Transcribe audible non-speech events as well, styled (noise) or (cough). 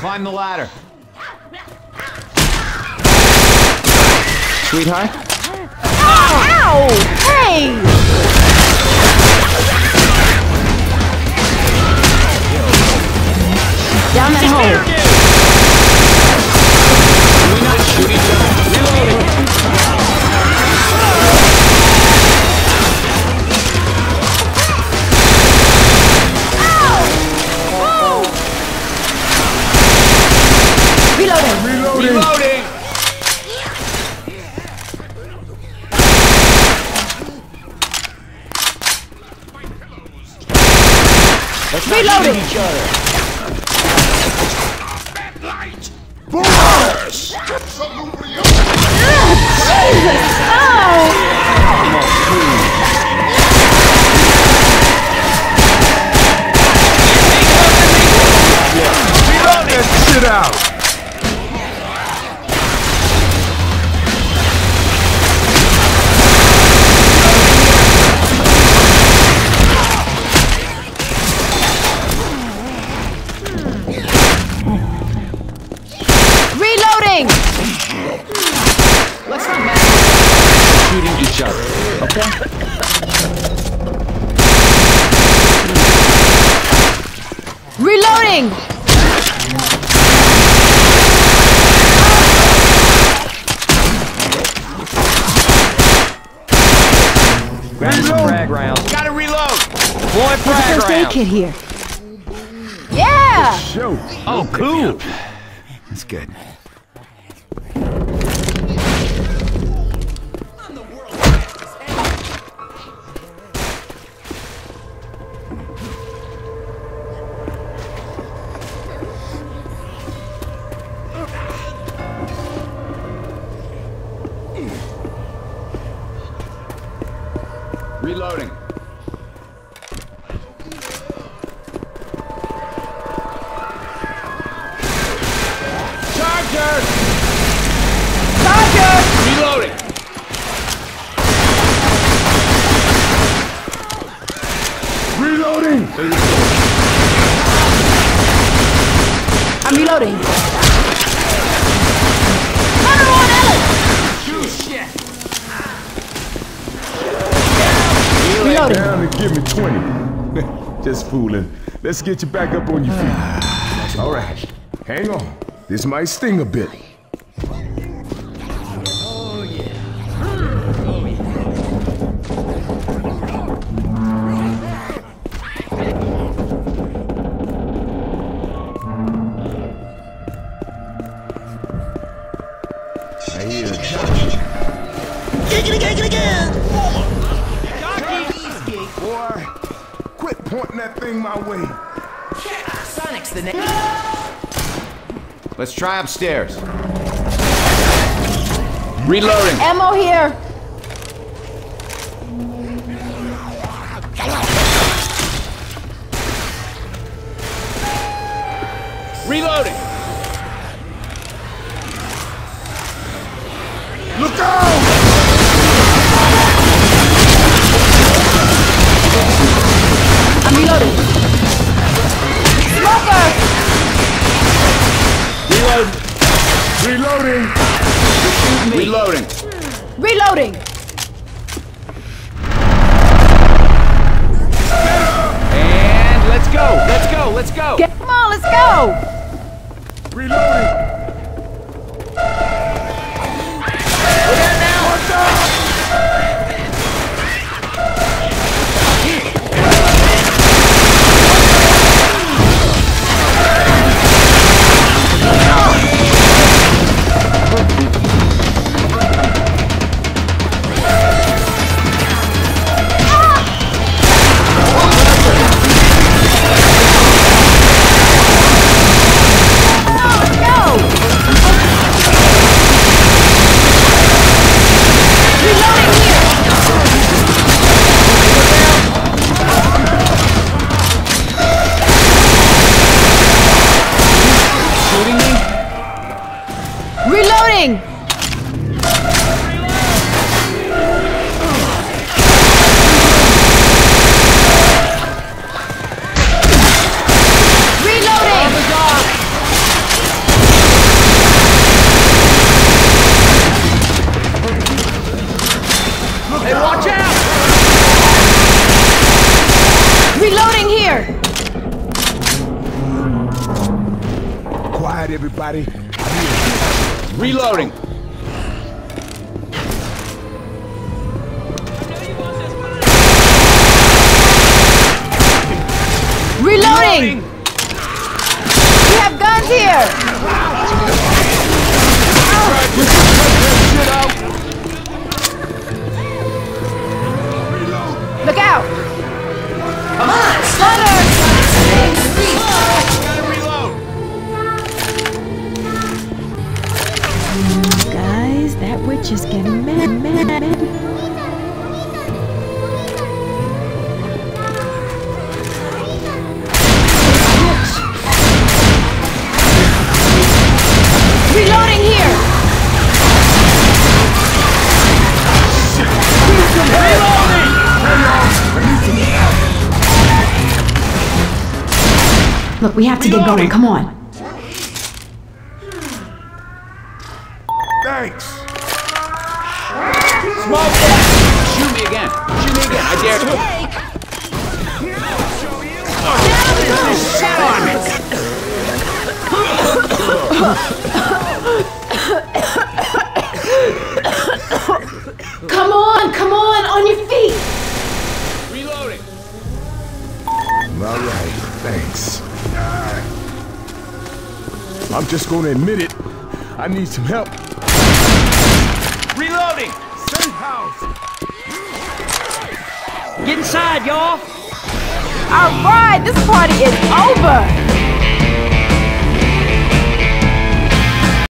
Climb the ladder. Sweetheart? Ow! Hey! Let's Reloading. each other. Sit Okay? Reloading. Grab some frag rounds. Gotta reload. Deploy frag First aid rounds. kit here. Yeah. Show. Oh, cool. That's good. Reloading. Charger! Charger. Reloading. Reloading! I'm reloading. Reloading. Down and give me 20. (laughs) Just fooling. Let's get you back up on your feet. (sighs) All right. Hang on. This might sting a bit. I hear Boy, quit pointing that thing my way. Sonic's the name. Let's try upstairs. Reloading. Ammo here. Reloading. Reloading. And let's go. Let's go. Let's go. Get, come on, let's go. Reloading! Everybody. Reloading. Reloading! We have guns here! Look, we have to get going. Come on. Thanks. Smoke. Shoot me again. Shoot me again. I dare you. Come (laughs) I'm just gonna admit it. I need some help. Reloading. Safe house. Get inside, y'all. Alright, this party is over!